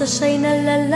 Kilig naman ako sa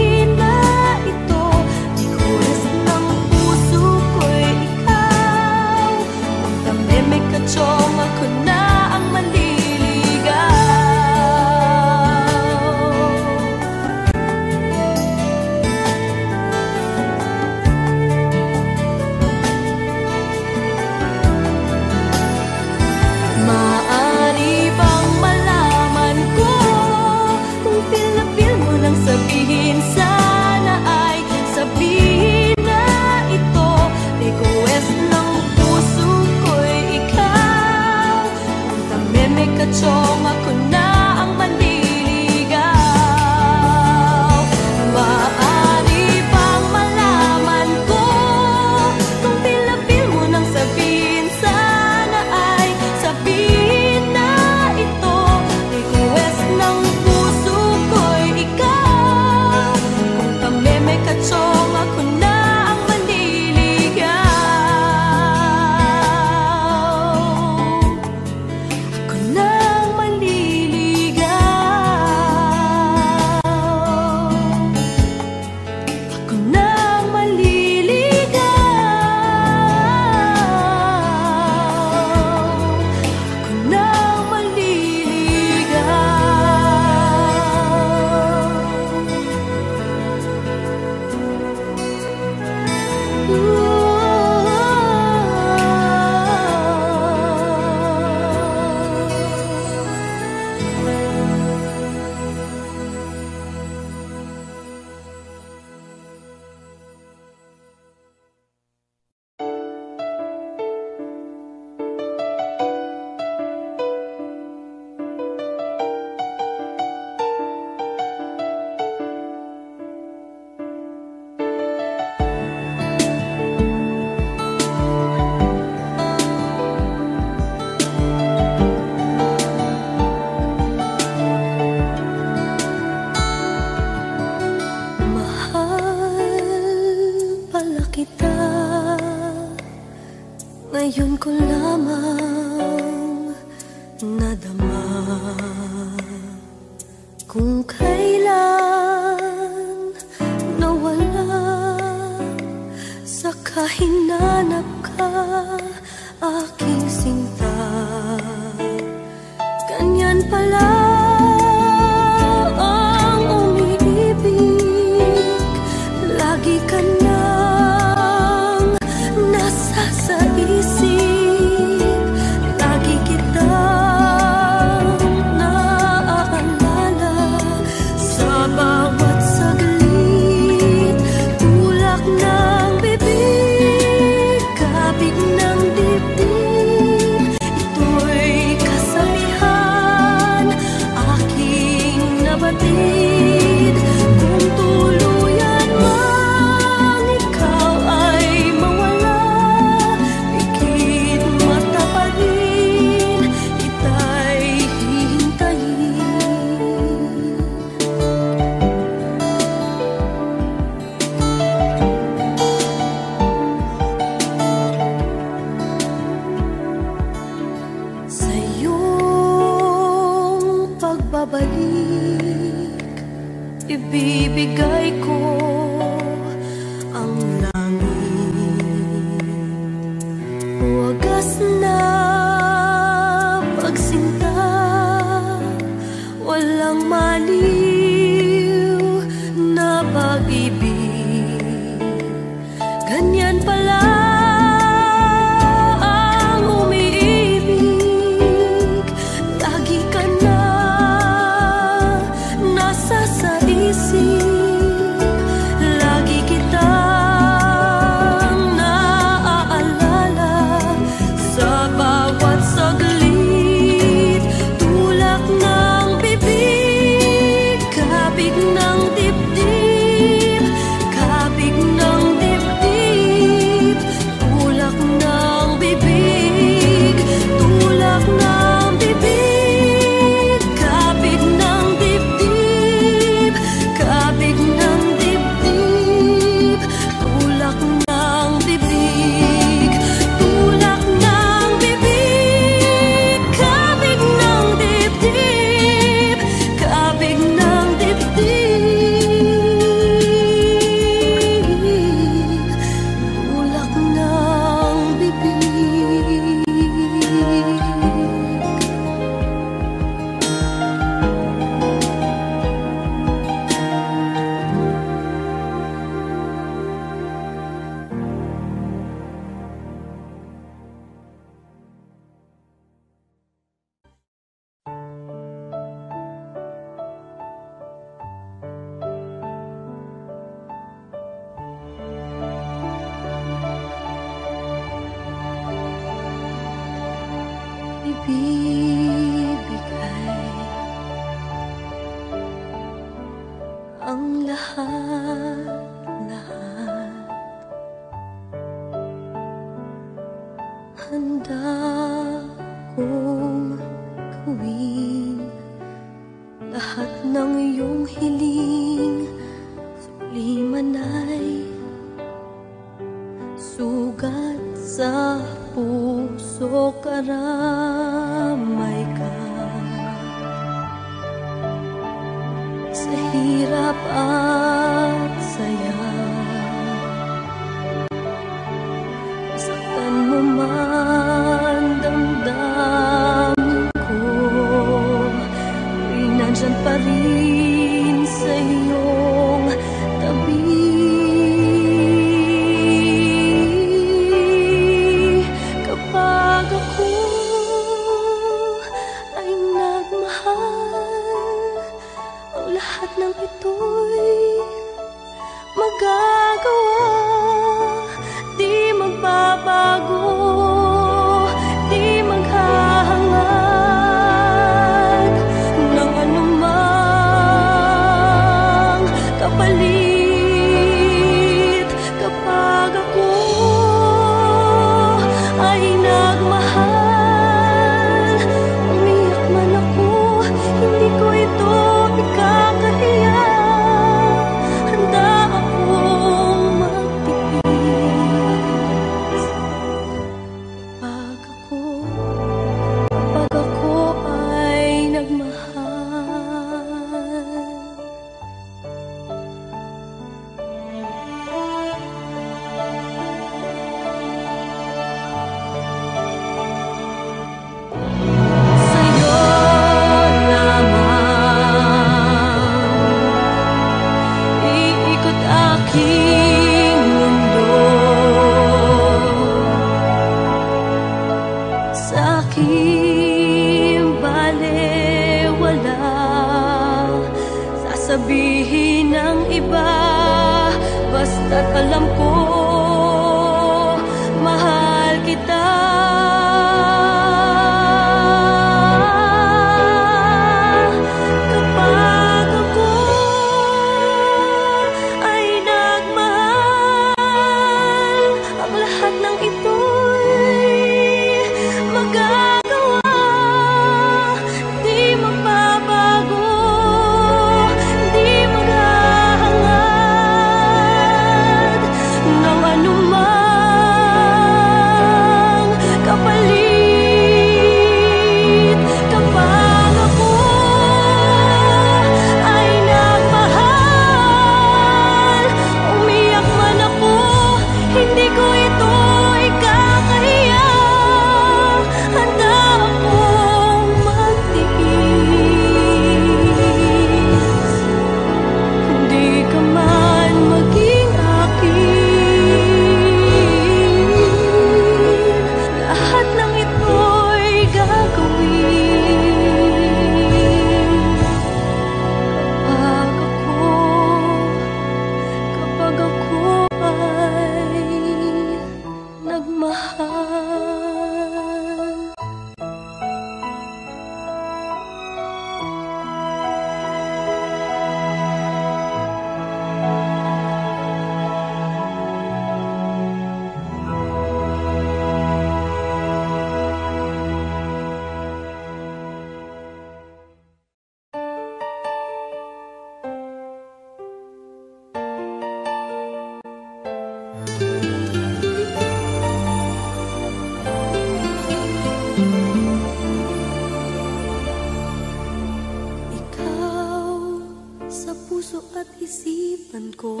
puso at isipan ko.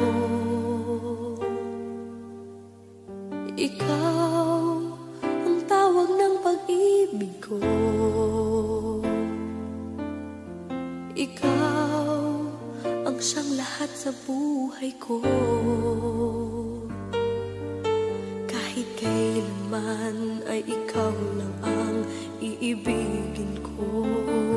Ikaw ang tawag ng pag-ibig ko. Ikaw ang siyang lahat sa buhay ko. Kahit kailanman ay ikaw lang ang iibigin ko.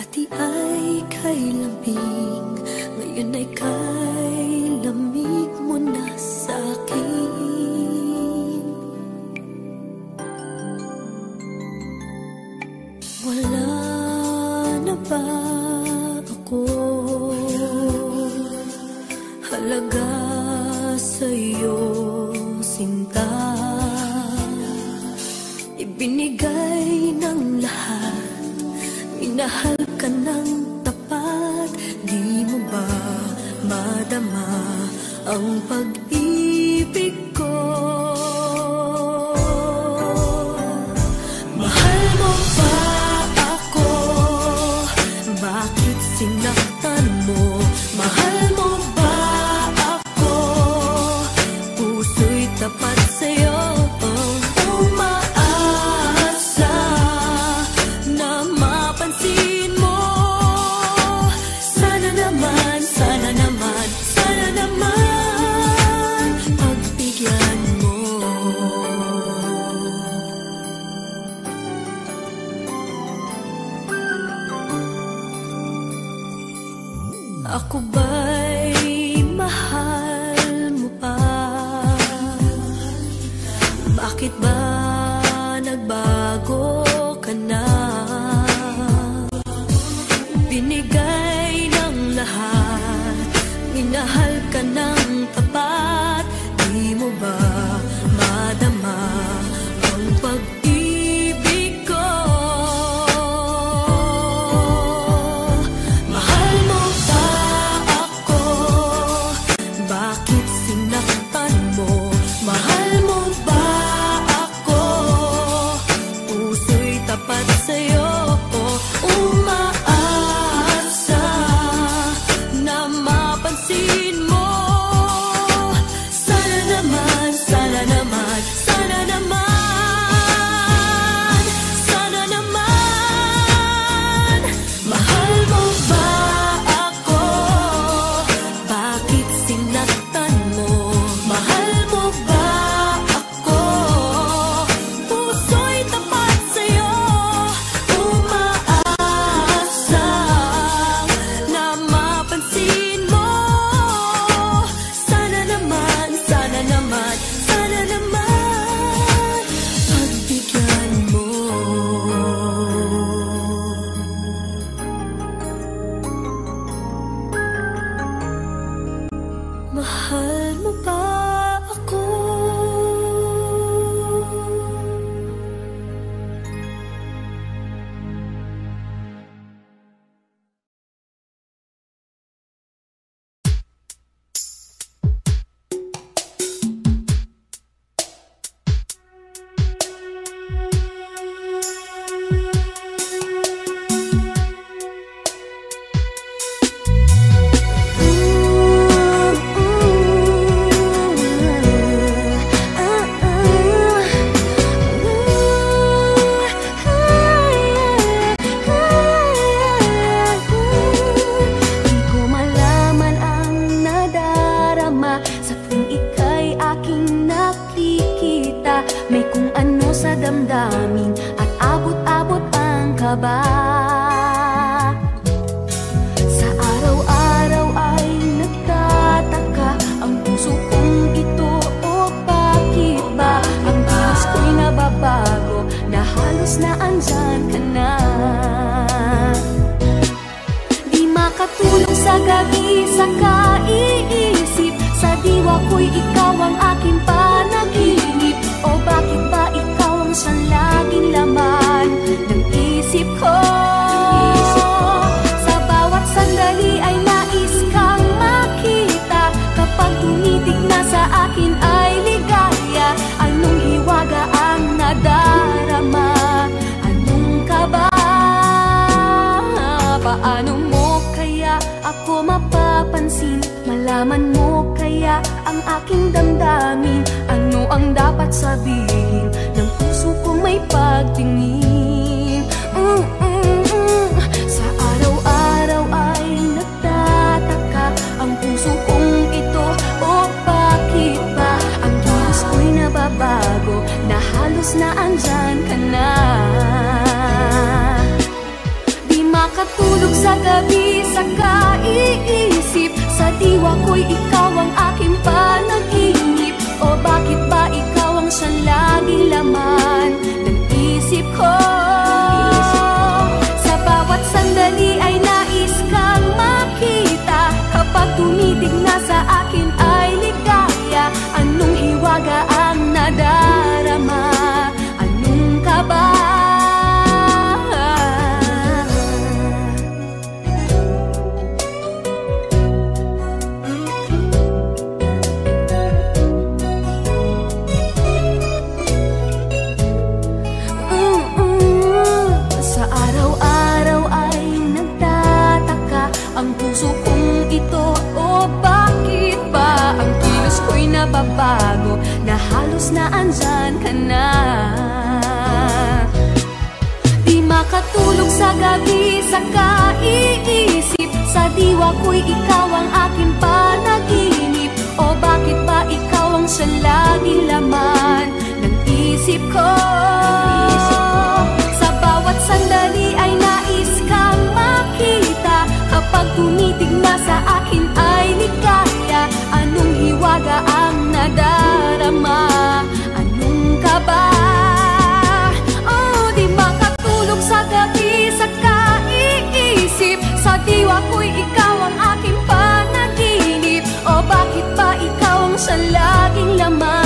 Dati ay kay lamig, ngayon ay kay lamig mo na sa akin. Wala na ba ako halaga sa'yo, sinta? Ibinigay ng lahat, minahal ang pag nag-iisip Sa diwa ko'y ikaw ang aking panaginip O bakit ba ikaw ang siyang laging laman ng isip ko? Sa bawat sandali ay nais kang makita Kapag tumitig na sa akin nandyan ka na? Di makatulog sa gabi sa kaiisip. Sa diwa ko'y ikaw ang aking panaginip. O bakit ba ikaw ang siya lagi laman? Ng isip ko? diwa ko'y ikaw ang aking panaginip O bakit ba ikaw ang sa laging laman?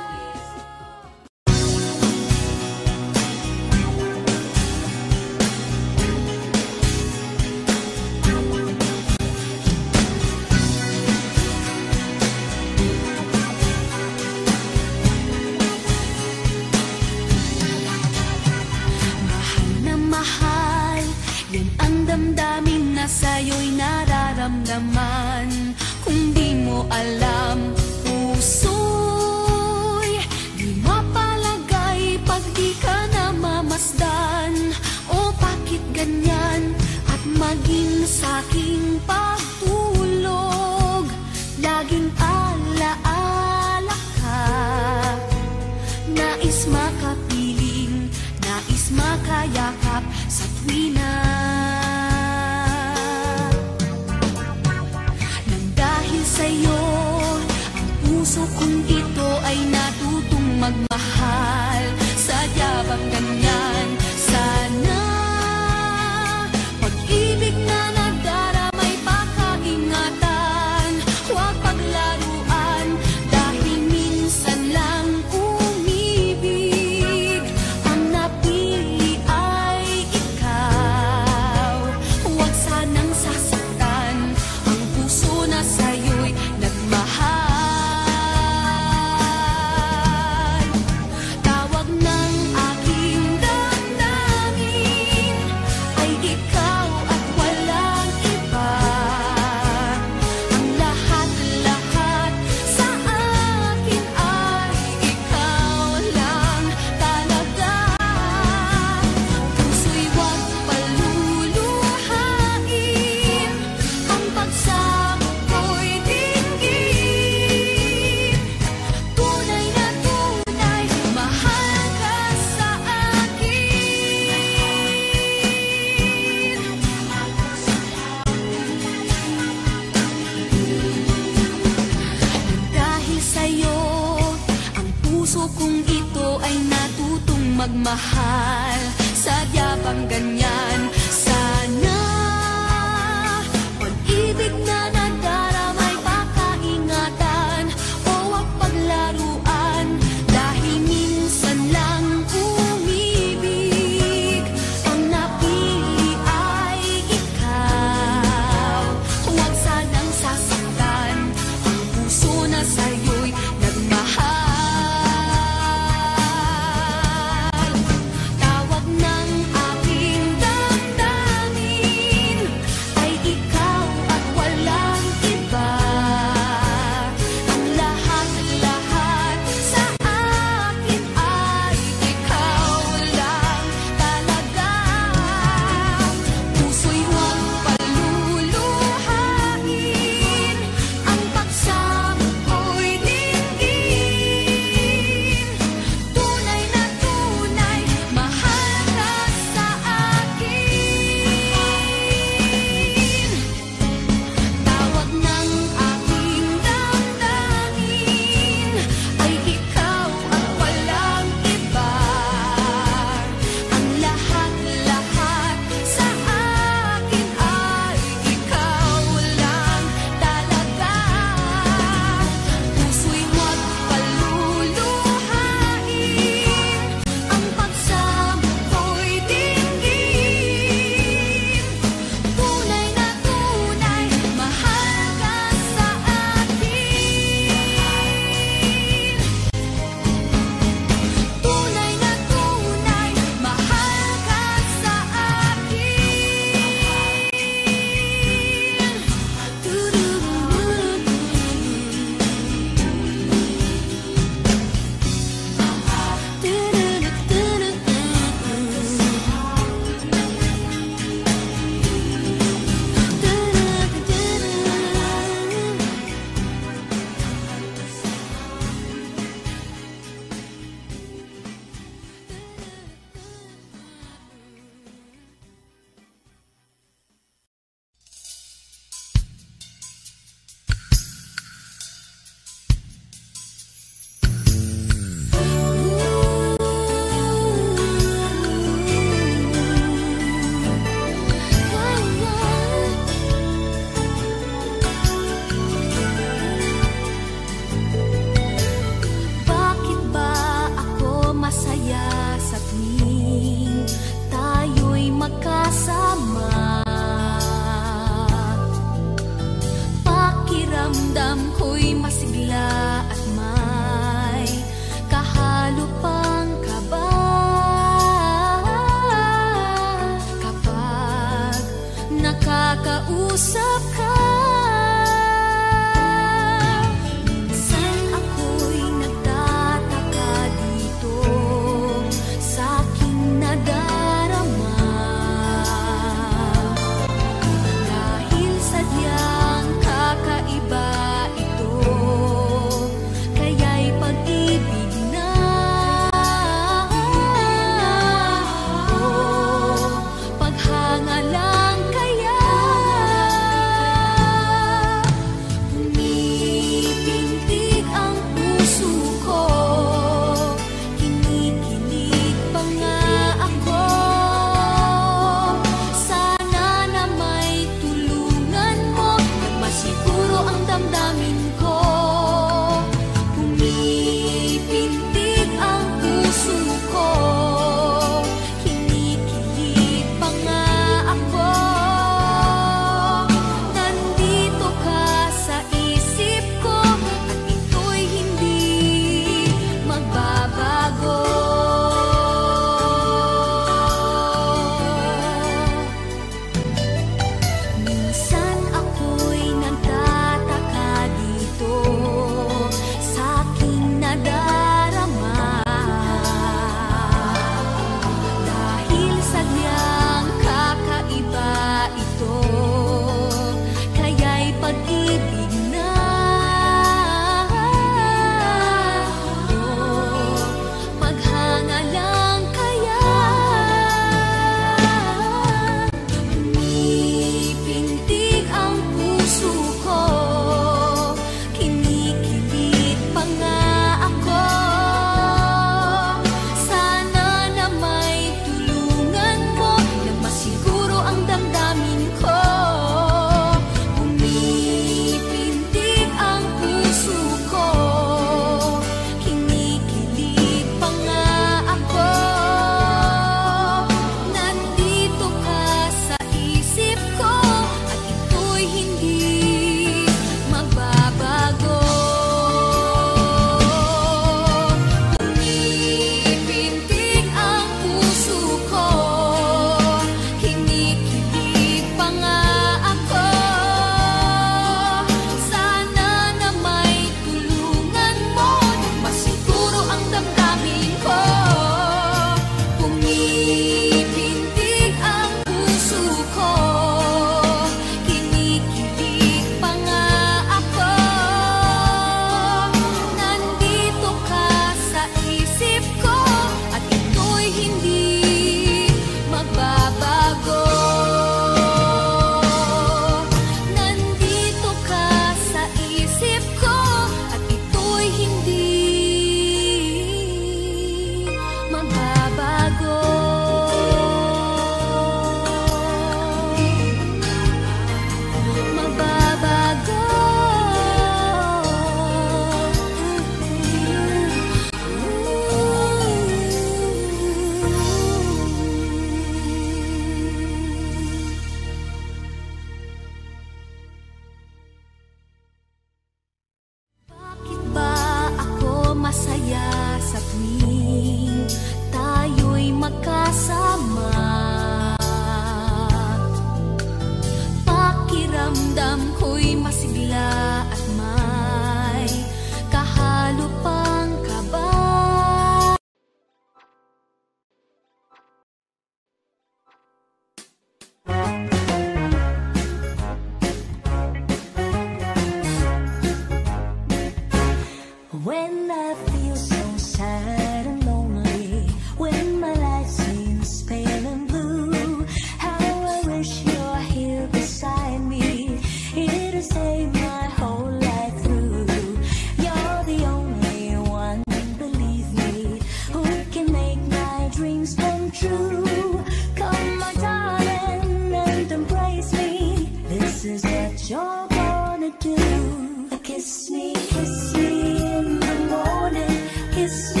kiss.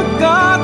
Wala sapagkat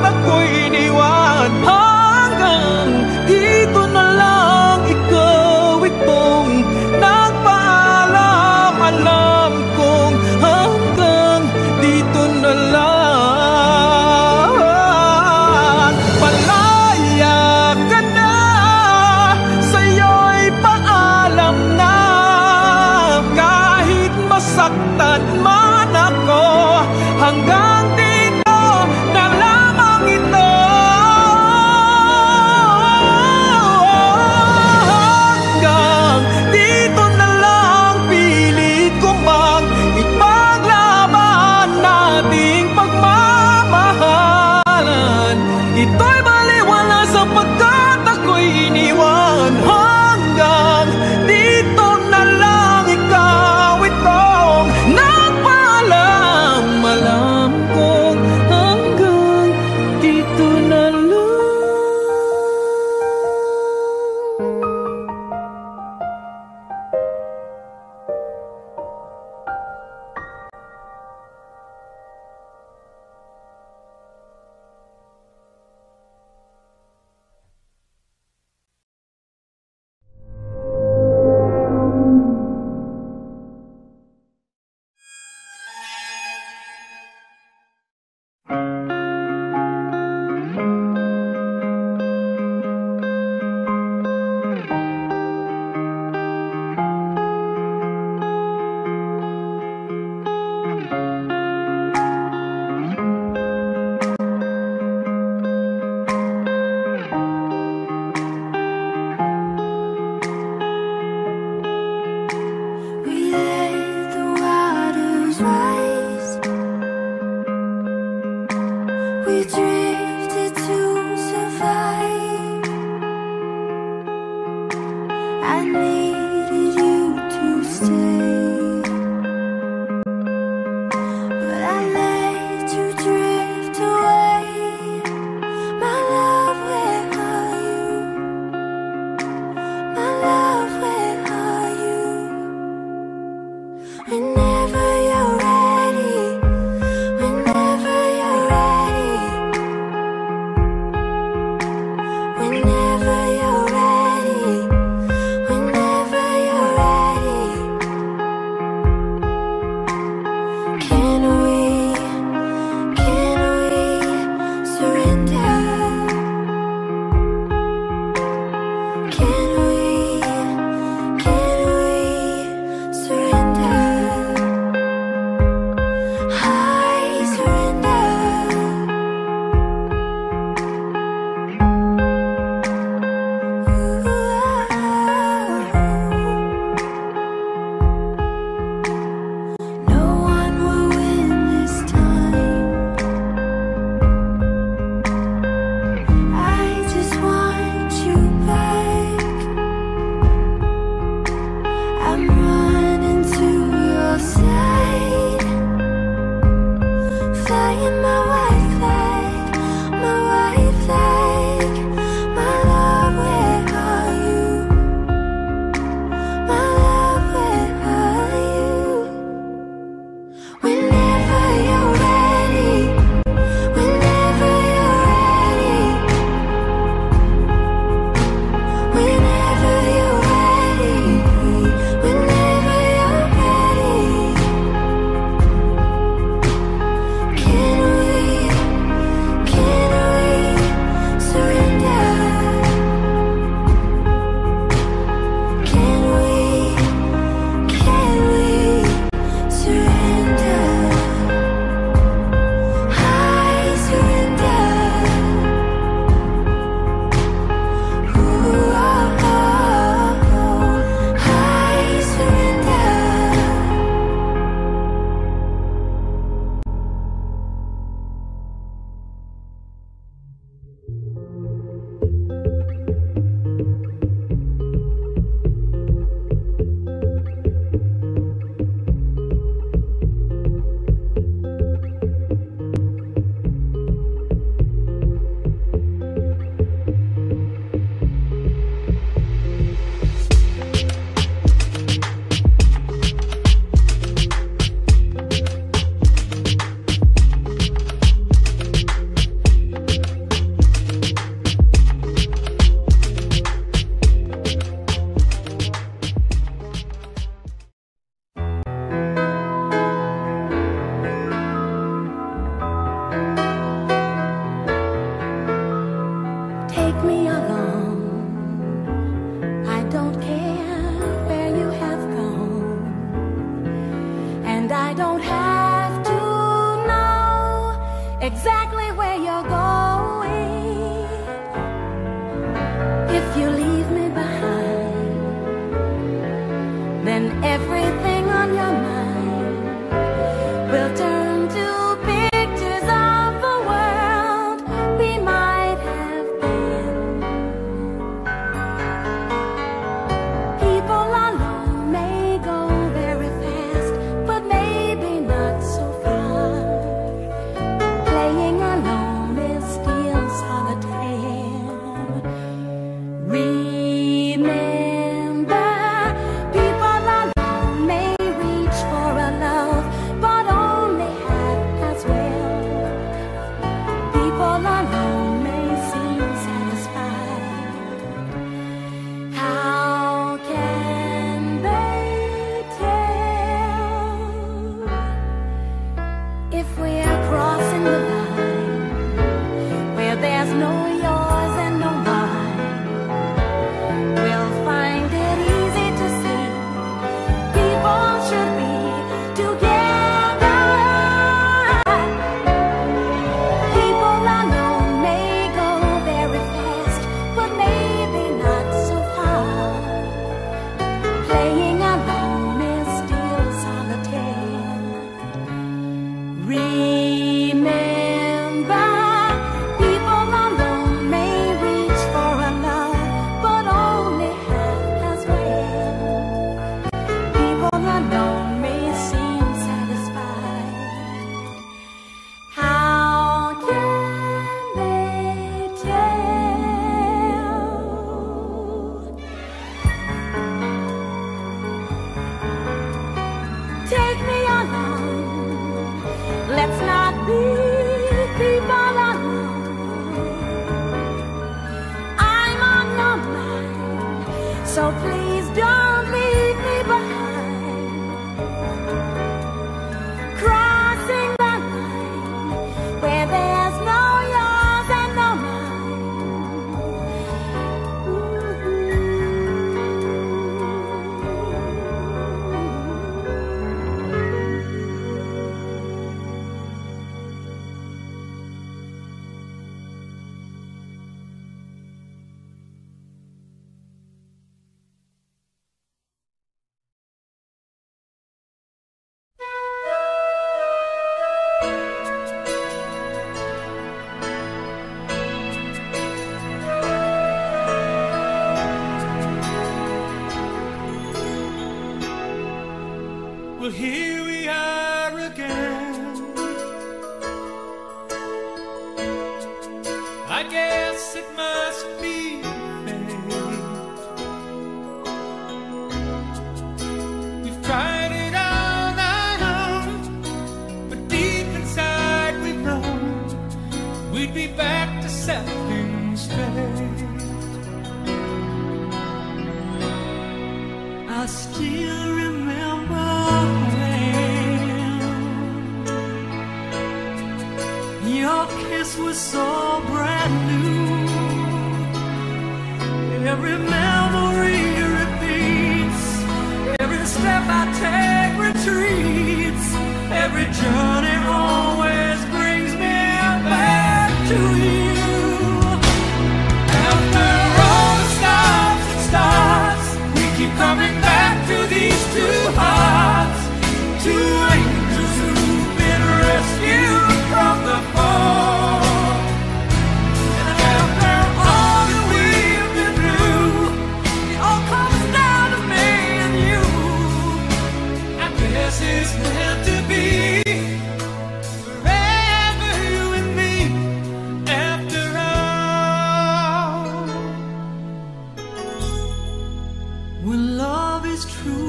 is true.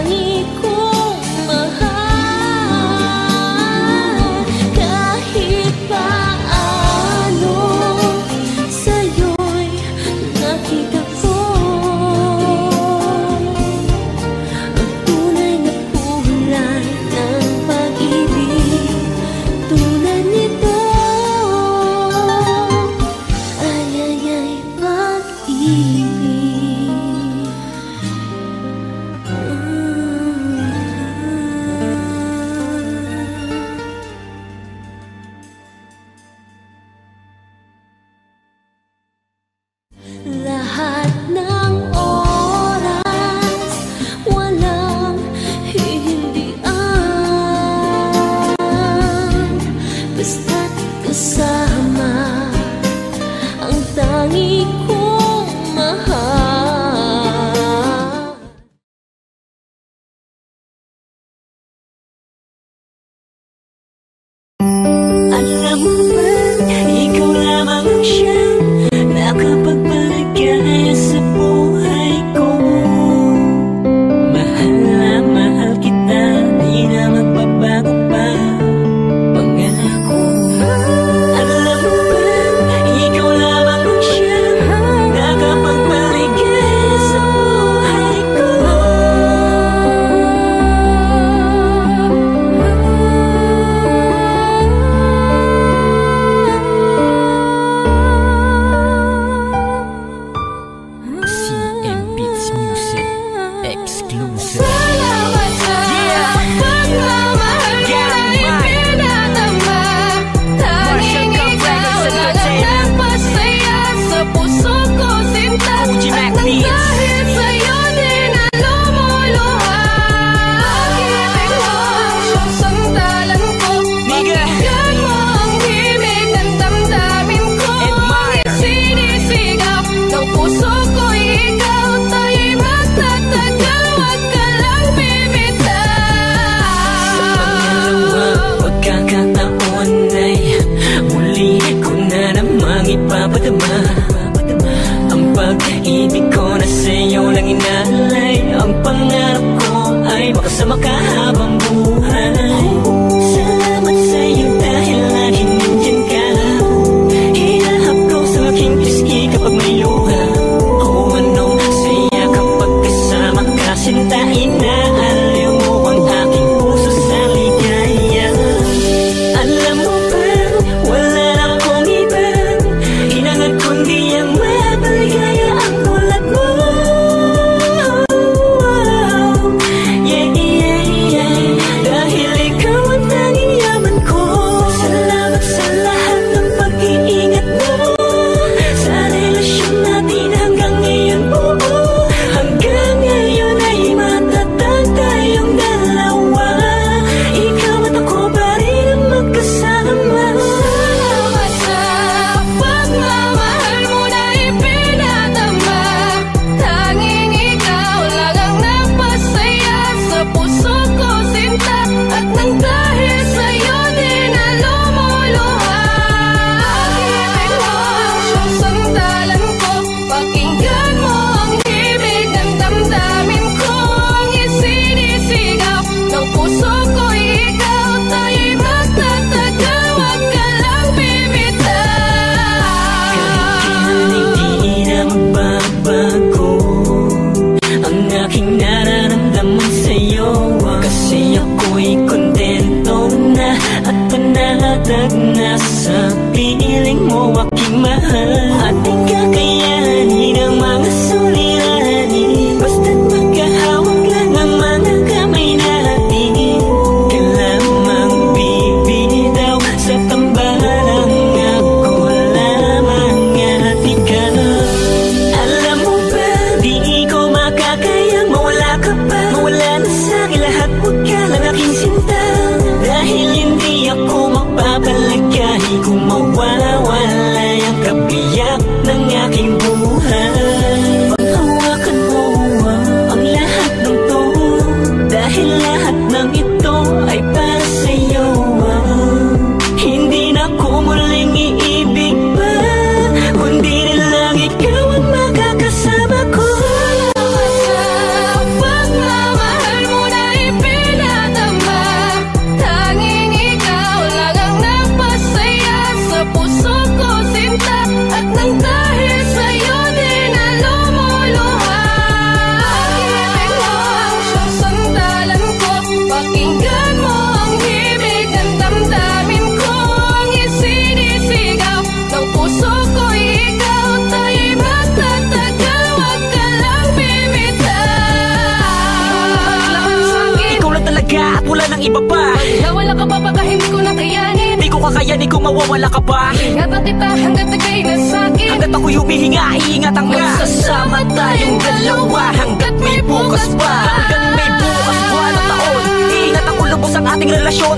Ang have a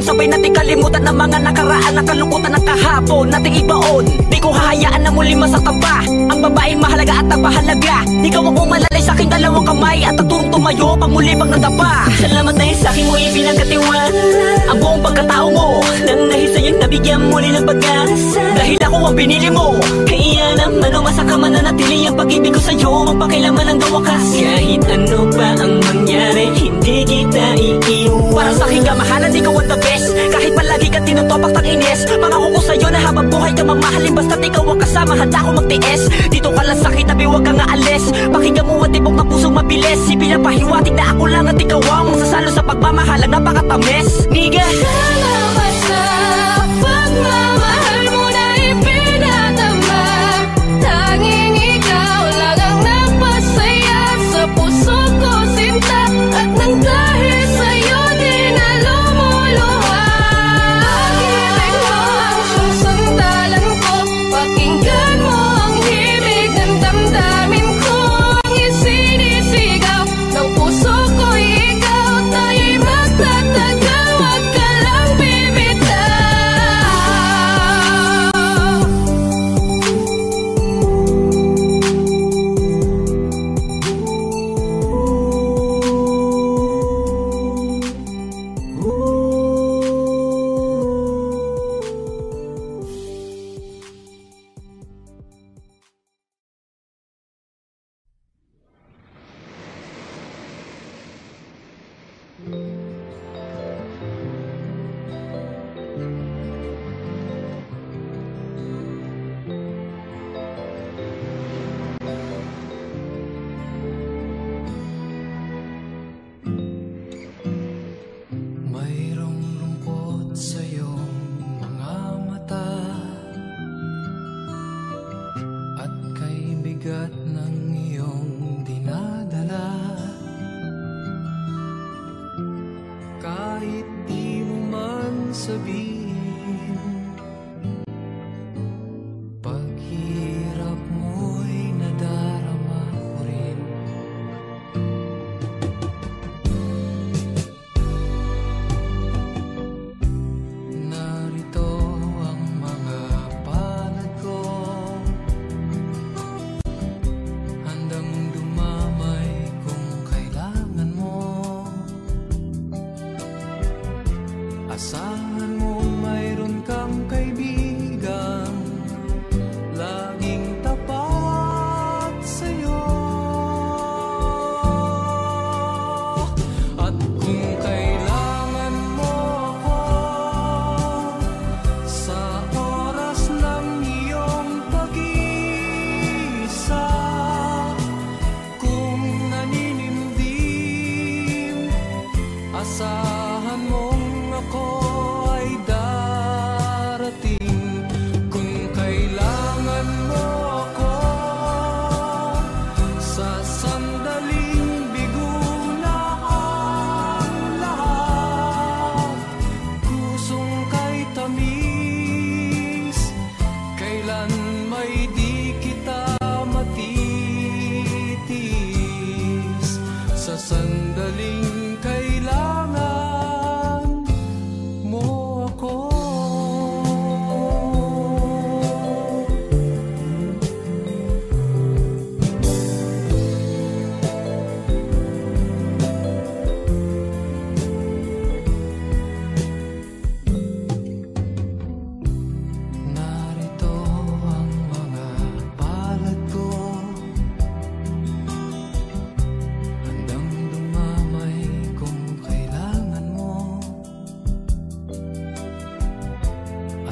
Sabay natin kalimutan ng mga nakaraan Ang kalungkutan ng kahapon. Nating ibaon Di ko hahayaan na muli masatapa Ang babae mahalaga at napahalaga Ikaw ang umalalay sa aking dalawang kamay At taturong tumayo pag muli pang nadapa Salamat dahil sa akin mo ipinagkatiwan Ang buong pagkatao mo Nang nahisayon nabigyan muli ng pag-asa. Dahil ako ang binili mo Kaya naman umasa ka man na natili Ang pag-ibig ko sa'yo. Ang pakilaman ng dawakas Kahit ano pa ang mangyari Di kita iiwan. Para sa aking kamahalan, ikaw ang the best. Kahit palagi ka tinutopak ng ines Pangako ko sa'yo na habang buhay ka mamahalin Basta't ikaw ang kasama, handa ko magtiis. Dito ka lang sakit, tabi huwag kang aalis. Pakinggan mo ang tibok na pusong mabilis. Sipin ang pahiwatig na ako lang at ikaw ang Magsasalo sa pagmamahalang napakatamis. Nigga Sama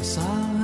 passar.